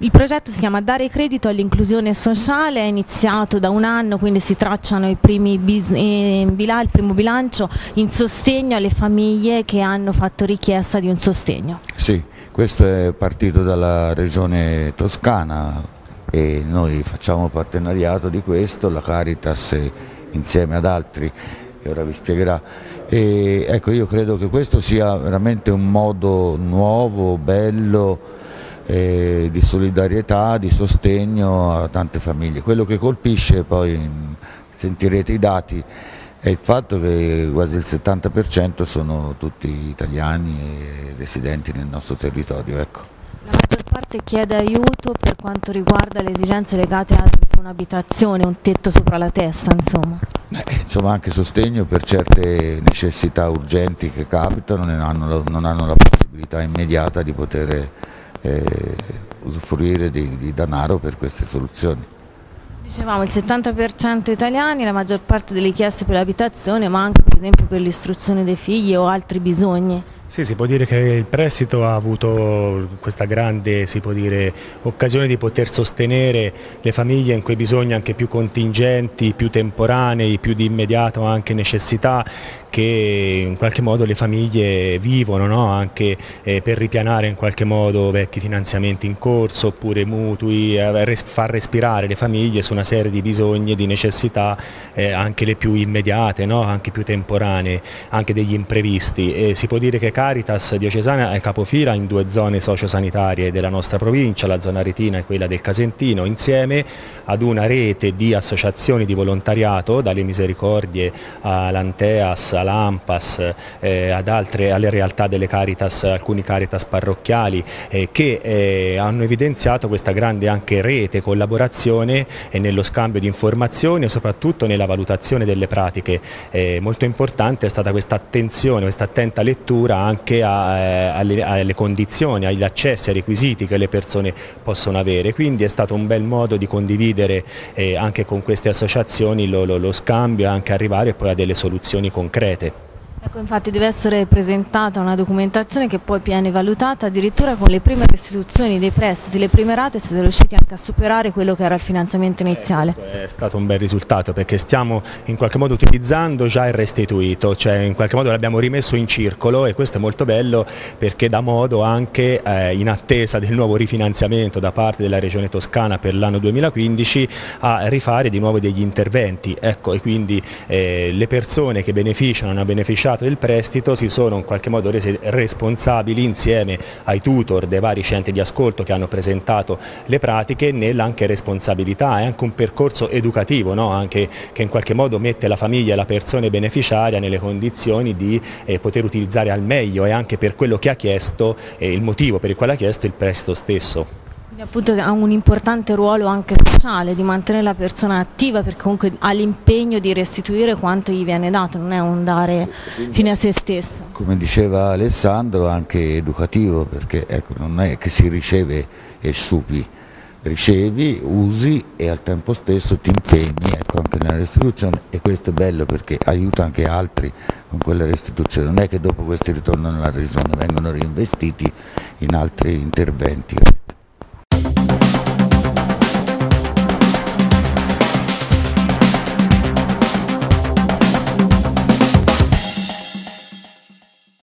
Il progetto si chiama Dare credito all'inclusione sociale, è iniziato da un anno, quindi si tracciano i primi eh, il primo bilancio in sostegno alle famiglie che hanno fatto richiesta di un sostegno. Sì, questo è partito dalla regione toscana e noi facciamo partenariato di questo, la Caritas insieme ad altri che ora vi spiegherà. E ecco, io credo che questo sia veramente un modo nuovo, bello, eh, di solidarietà, di sostegno a tante famiglie. Quello che colpisce, poi sentirete i dati, è il fatto che quasi il 70% sono tutti italiani e residenti nel nostro territorio. Ecco. La maggior parte chiede aiuto per quanto riguarda le esigenze legate a un'abitazione, un tetto sopra la testa, insomma. Eh, insomma anche sostegno per certe necessità urgenti che capitano, hanno, non hanno la possibilità immediata di poter eh, usufruire di, di denaro per queste soluzioni. Dicevamo il 70% italiani, la maggior parte delle richieste per l'abitazione, ma anche per esempio per l'istruzione dei figli o altri bisogni. Sì, si può dire che il prestito ha avuto questa grande dire, occasione di poter sostenere le famiglie in quei bisogni anche più contingenti, più temporanei, più di immediata anche necessità che in qualche modo le famiglie vivono no? anche eh, per ripianare in qualche modo vecchi finanziamenti in corso oppure mutui, eh, res far respirare le famiglie su una serie di bisogni e di necessità eh, anche le più immediate, no? anche più temporanee, anche degli imprevisti. E si può dire che Caritas diocesana è capofila in due zone sociosanitarie della nostra provincia, la zona retina e quella del Casentino, insieme ad una rete di associazioni di volontariato, dalle Misericordie all'Anteas, all'Ampas, eh, ad altre, alle realtà delle Caritas, alcuni Caritas parrocchiali eh, che eh, hanno evidenziato questa grande anche rete, collaborazione eh, nello scambio di informazioni e soprattutto nella valutazione delle pratiche. Eh, molto importante è stata questa attenzione, questa attenta lettura anche a, eh, alle, alle, condizioni, agli accessi, ai requisiti che le persone possono avere, quindi è stato un bel modo di condividere anche con queste associazioni lo, lo, lo scambio e anche arrivare poi a delle soluzioni concrete rete. Infatti deve essere presentata una documentazione che poi viene valutata addirittura con le prime restituzioni dei prestiti, le prime rate siete riusciti anche a superare quello che era il finanziamento iniziale. Eh, è stato un bel risultato perché stiamo in qualche modo utilizzando già il restituito, cioè in qualche modo l'abbiamo rimesso in circolo e questo è molto bello perché dà modo anche eh, in attesa del nuovo rifinanziamento da parte della Regione Toscana per l'anno 2015 a rifare di nuovo degli interventi ecco, e quindi eh, le persone che beneficiano, hanno beneficiato beneficiato del prestito si sono in qualche modo resi responsabili insieme ai tutor dei vari centri di ascolto che hanno presentato le pratiche nell'anche responsabilità, è anche un percorso educativo no? anche che in qualche modo mette la famiglia e la persona beneficiaria nelle condizioni di eh, poter utilizzare al meglio e anche per quello che ha chiesto, eh, il motivo per il quale ha chiesto il prestito stesso. Quindi appunto ha un importante ruolo anche sociale di mantenere la persona attiva perché comunque ha l'impegno di restituire quanto gli viene dato, non è un dare fine a se stesso. Come diceva Alessandro anche educativo perché ecco, non è che si riceve e sciupi, ricevi, usi e al tempo stesso ti impegni ecco, anche nella restituzione e questo è bello perché aiuta anche altri con quella restituzione, non è che dopo questi ritornano alla regione vengono reinvestiti in altri interventi.